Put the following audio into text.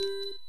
Thank